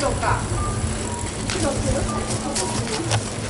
白か。白